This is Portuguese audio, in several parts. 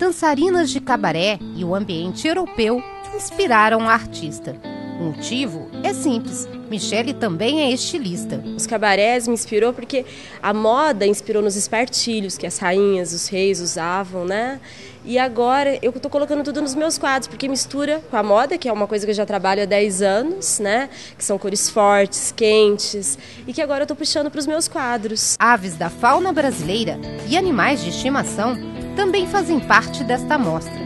dançarinas de cabaré e o ambiente europeu inspiraram a artista. O motivo é simples. Michele também é estilista. Os cabarés me inspirou porque a moda inspirou nos espartilhos que as rainhas, os reis usavam, né? E agora eu estou colocando tudo nos meus quadros, porque mistura com a moda, que é uma coisa que eu já trabalho há 10 anos, né? Que são cores fortes, quentes, e que agora eu estou puxando para os meus quadros. Aves da fauna brasileira e animais de estimação também fazem parte desta mostra.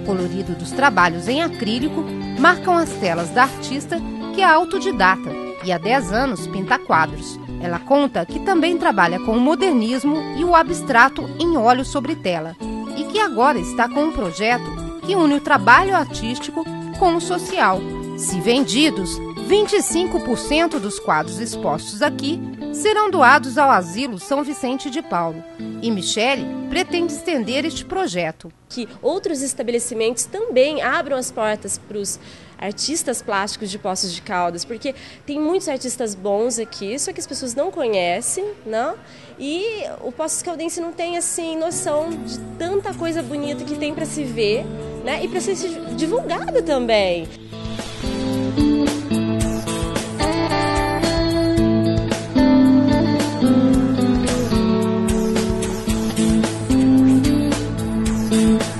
O colorido dos trabalhos em acrílico marcam as telas da artista, que é autodidata e há 10 anos pinta quadros. Ela conta que também trabalha com o modernismo e o abstrato em óleo sobre tela e que agora está com um projeto que une o trabalho artístico com o social. Se vendidos, 25% dos quadros expostos aqui serão doados ao Asilo São Vicente de Paulo. E Michele pretende estender este projeto. Que outros estabelecimentos também abram as portas para os artistas plásticos de Poços de Caldas, porque tem muitos artistas bons aqui, só que as pessoas não conhecem, não? E o Poços Caldense não tem assim noção de tanta coisa bonita que tem para se ver, né? E para ser divulgado também. Thank you.